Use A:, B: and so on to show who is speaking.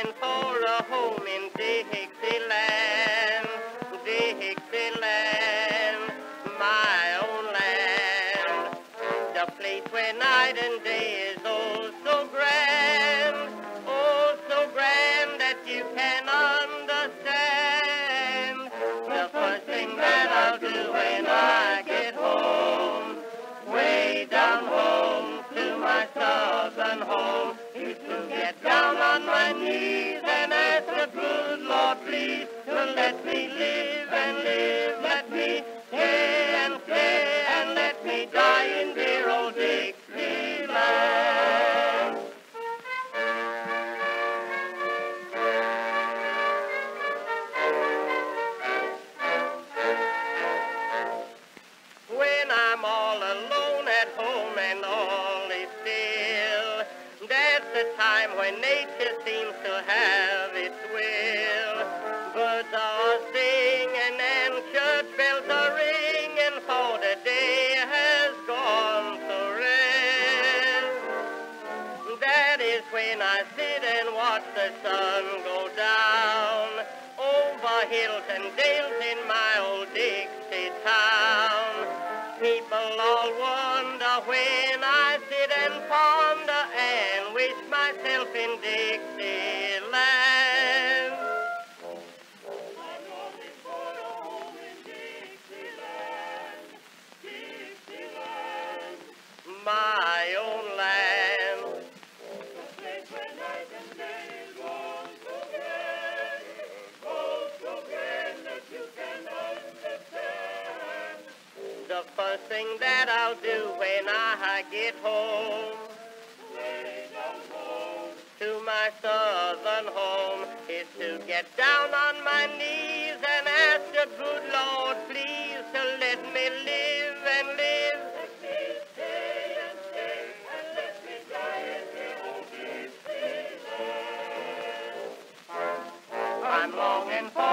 A: longing for a home in Dixieland, Dixieland, my own land. The place where night and day my knees and ask the good Lord please to let me live and live, let me nature seems to have its will. Birds are singing and church bells are ringing, for the day has gone to rest. That is when I sit and watch the sun go down over hills and dales in my first thing that I'll do when I get home to my southern home is to get down on my knees and ask the good Lord please to let me live and live. I'm longing for